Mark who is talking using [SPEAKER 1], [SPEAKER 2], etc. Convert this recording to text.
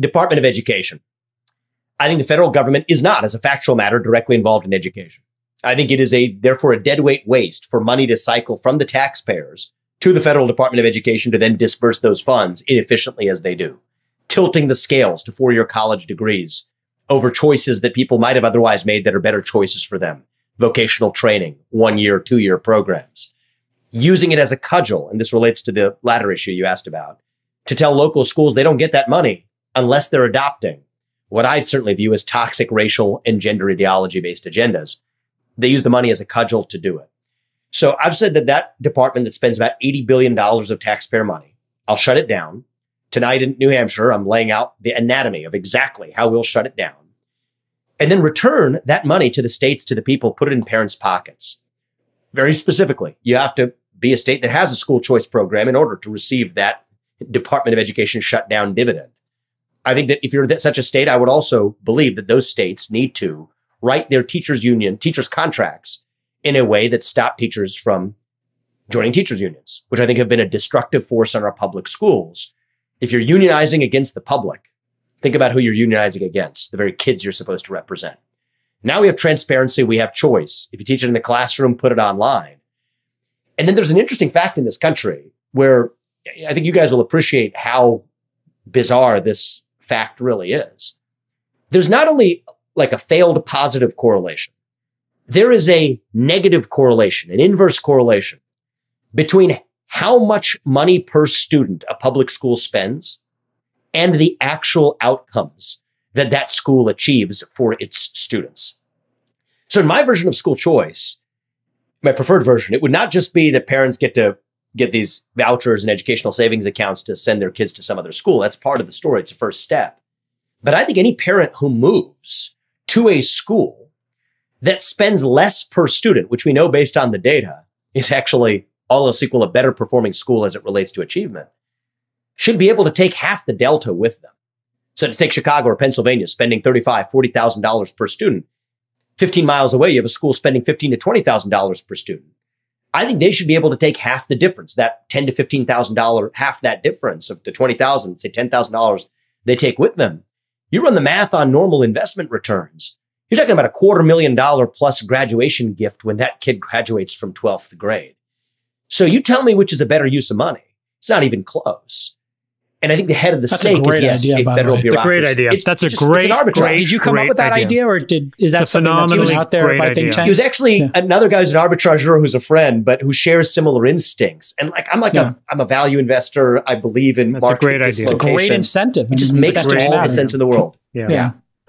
[SPEAKER 1] Department of Education. I think the federal government is not, as a factual matter, directly involved in education. I think it is a therefore a deadweight waste for money to cycle from the taxpayers to the federal Department of Education to then disperse those funds inefficiently as they do, tilting the scales to four-year college degrees over choices that people might have otherwise made that are better choices for them. Vocational training, one year, two year programs, using it as a cudgel. And this relates to the latter issue you asked about to tell local schools they don't get that money unless they're adopting what I certainly view as toxic racial and gender ideology based agendas. They use the money as a cudgel to do it. So I've said that that department that spends about $80 billion of taxpayer money, I'll shut it down. Tonight in New Hampshire, I'm laying out the anatomy of exactly how we'll shut it down. And then return that money to the states, to the people, put it in parents' pockets. Very specifically, you have to be a state that has a school choice program in order to receive that Department of Education shutdown dividend. I think that if you're such a state, I would also believe that those states need to write their teachers union, teachers contracts in a way that stop teachers from joining teachers unions, which I think have been a destructive force on our public schools. If you're unionizing against the public, think about who you're unionizing against, the very kids you're supposed to represent. Now we have transparency, we have choice. If you teach it in the classroom, put it online. And then there's an interesting fact in this country where I think you guys will appreciate how bizarre this fact really is. There's not only like a failed positive correlation, there is a negative correlation, an inverse correlation between how much money per student a public school spends and the actual outcomes that that school achieves for its students. So in my version of school choice, my preferred version, it would not just be that parents get to get these vouchers and educational savings accounts to send their kids to some other school. That's part of the story. It's a first step. But I think any parent who moves to a school that spends less per student, which we know based on the data is actually all else equal a better performing school as it relates to achievement, should be able to take half the delta with them. So to take Chicago or Pennsylvania spending $35,000, $40,000 per student, 15 miles away, you have a school spending $15,000 to $20,000 per student. I think they should be able to take half the difference, that ten to fifteen thousand dollar, half that difference of the twenty thousand, say ten thousand dollars they take with them. You run the math on normal investment returns. You're talking about a quarter million dollar plus graduation gift when that kid graduates from 12th grade. So you tell me which is a better use of money. It's not even close. And I think the head of the
[SPEAKER 2] That's
[SPEAKER 1] snake is yes,
[SPEAKER 2] idea,
[SPEAKER 1] a federal bureaucracy.
[SPEAKER 3] a great idea.
[SPEAKER 1] It's,
[SPEAKER 3] That's a
[SPEAKER 1] just,
[SPEAKER 3] great,
[SPEAKER 1] it's an
[SPEAKER 3] great,
[SPEAKER 2] Did you come up with that idea,
[SPEAKER 3] idea.
[SPEAKER 2] or did is that
[SPEAKER 3] It's
[SPEAKER 2] something that's
[SPEAKER 3] phenomenally
[SPEAKER 2] out there
[SPEAKER 3] great
[SPEAKER 2] by think
[SPEAKER 3] idea.
[SPEAKER 2] tanks?
[SPEAKER 1] He was actually
[SPEAKER 2] Yeah.
[SPEAKER 1] another guy who's an arbitrager who's a friend, but who shares similar instincts. And like I'm like
[SPEAKER 2] Yeah.
[SPEAKER 1] a I'm a value investor. I believe in
[SPEAKER 3] That's a great idea.
[SPEAKER 2] It's a great incentive.
[SPEAKER 1] It just makes all the sense in the world.
[SPEAKER 3] Yeah.
[SPEAKER 2] Yeah.